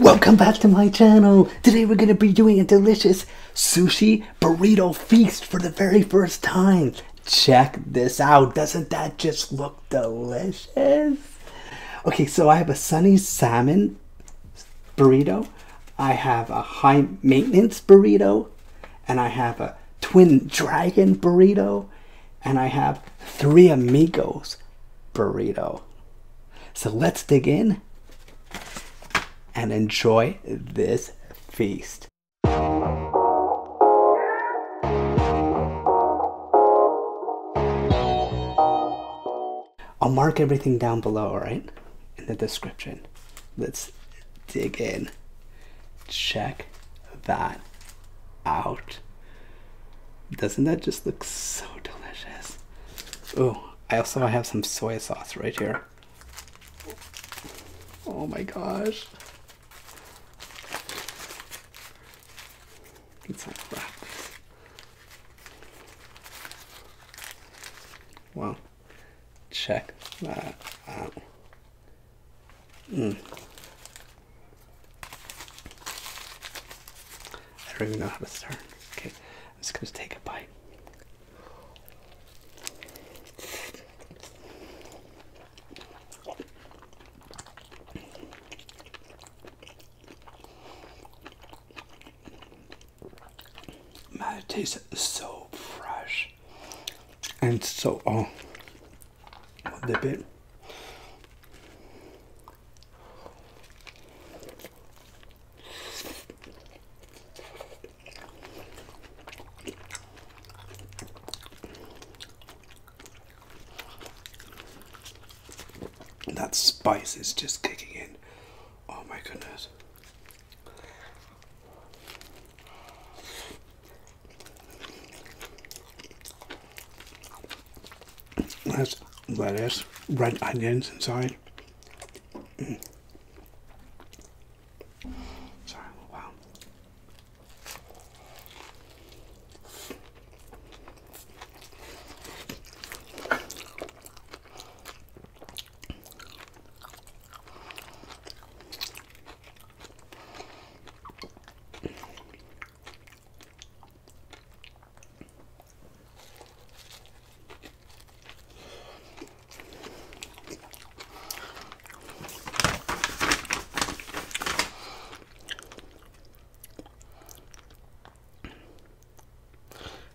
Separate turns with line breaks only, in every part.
Welcome back to my channel. Today we're gonna be doing a delicious sushi burrito feast for the very first time. Check this out. Doesn't that just look delicious? Okay, so I have a sunny salmon burrito. I have a high maintenance burrito. And I have a twin dragon burrito. And I have three amigos burrito. So let's dig in and enjoy this feast. I'll mark everything down below, alright? In the description. Let's dig in. Check that out. Doesn't that just look so delicious? Oh, I also have some soy sauce right here. Oh my gosh. This. Well, check that out. Mm. I don't even know how to start. Okay, I'm just gonna take a It tastes so fresh and so oh, the bit. That spice is just kicking in. Oh my goodness. That's lettuce, red onions inside. Mm. Sorry, wow.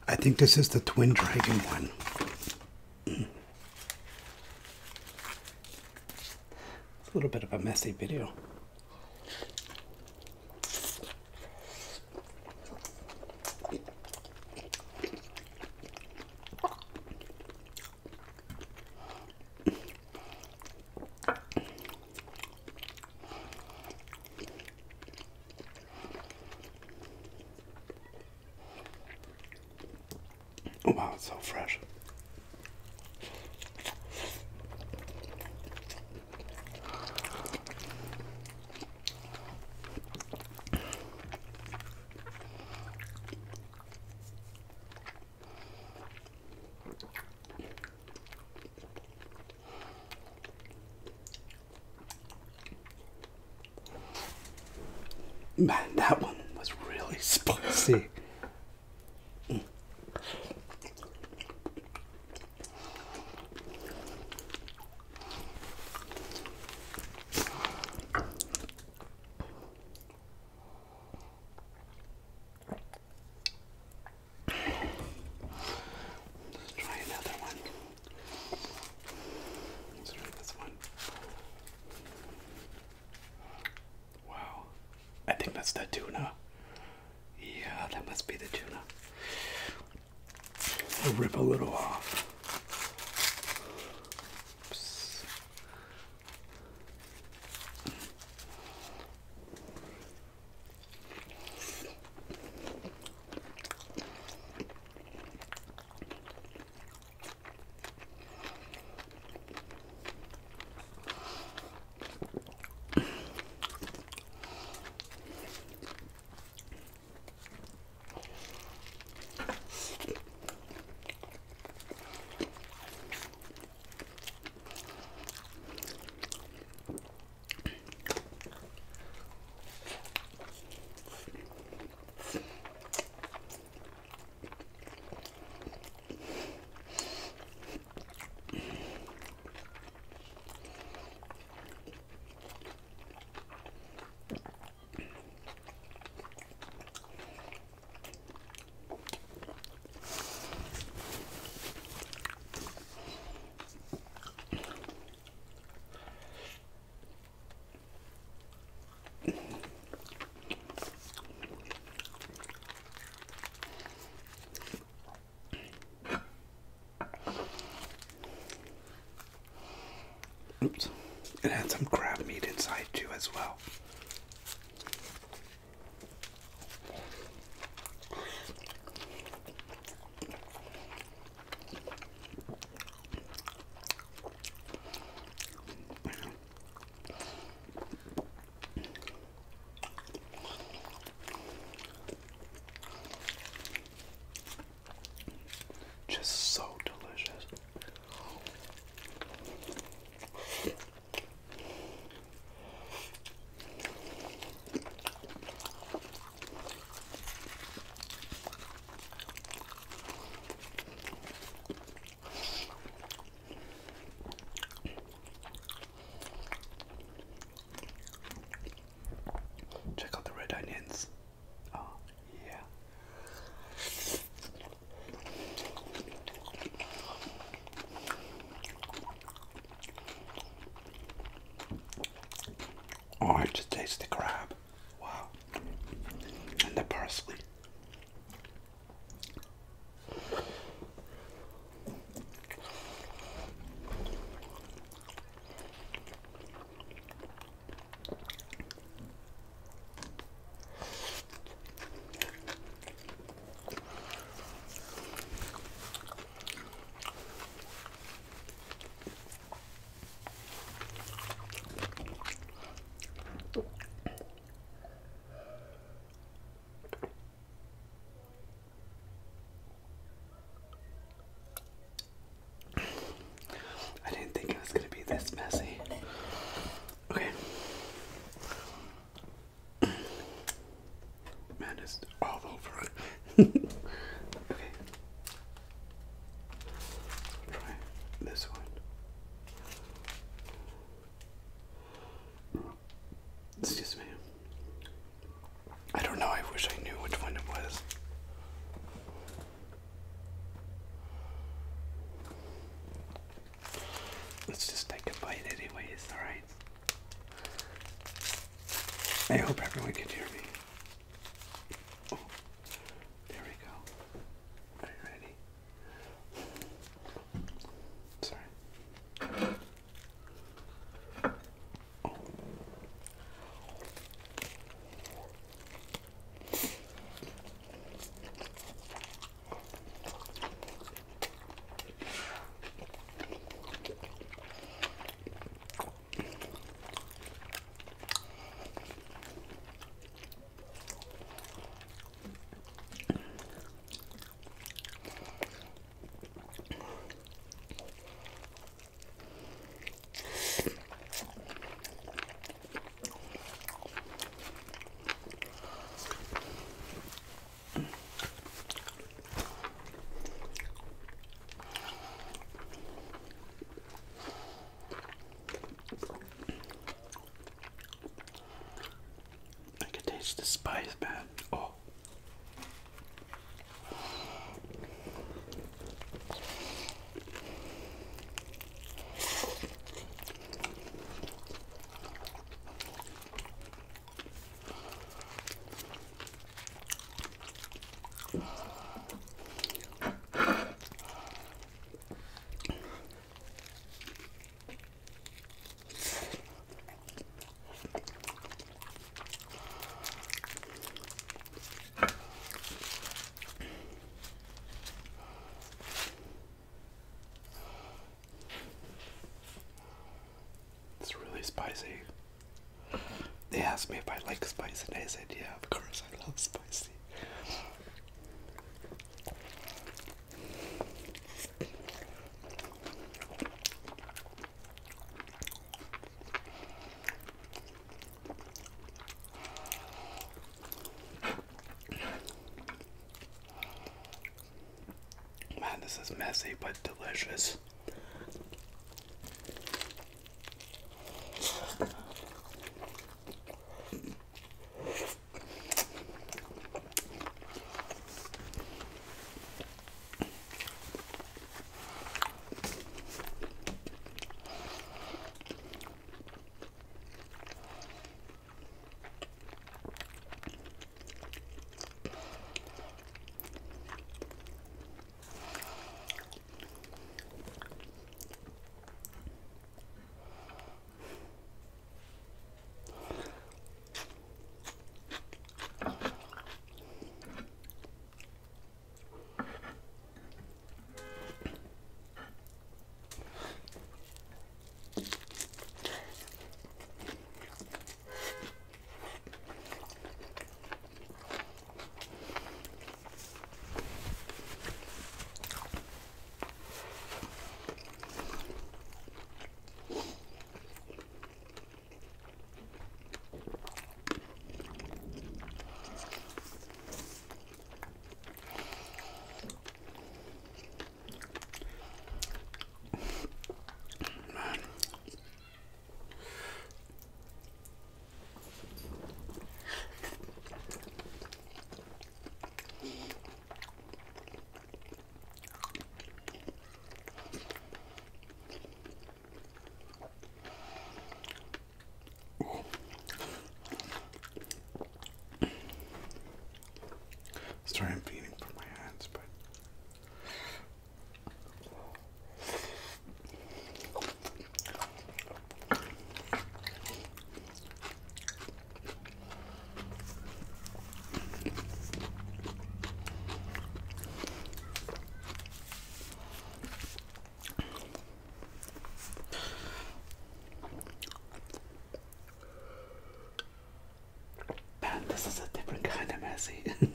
I think this is the Twin Dragon one. It's a little bit of a messy video. Oh, wow, it's so fresh. Man, that one was really spicy. Let's try another one. Let's try this one. Wow. I think that's the tuna. Yeah, that must be the tuna. I'll rip a little off. It had some crab meat inside too as well. Just so delicious. Check out the red onions. Oh, yeah. Oh, I just taste the crab. Wow. And the parsley. I didn't think it was going to be this messy. Okay. Man, it's all over. okay. Try this one. Excuse me. I don't know. I wish I knew which one it was. Let's just take a bite, anyways. All right. I hope everyone can hear me. Oh, there we go. Are you ready? Sorry. Oh. I can taste the spice, man. Oh. It's really spicy. They asked me if I like spicy, and I said, yeah, of course I love spicy. Man, this is messy but delicious.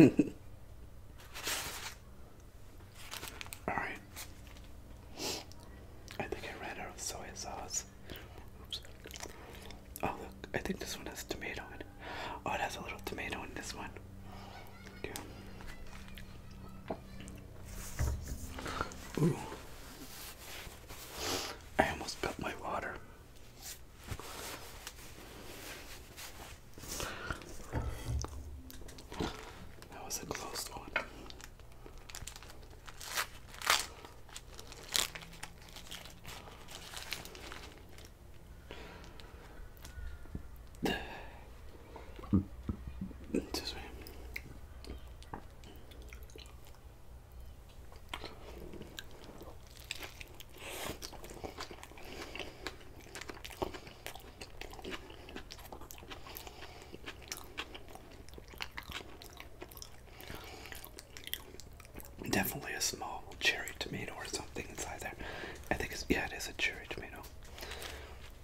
Alright. I think I ran out of soy sauce. Oops. Oh, look. I think this one has tomato in it. Oh, it has a little tomato in this one. Okay. Ooh. I almost spilled my water. That was a close one. Excuse me. Definitely a small cherry tomato or something inside there. I think it's yeah, it is a cherry tomato.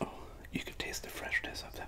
Oh, you can taste the freshness of them.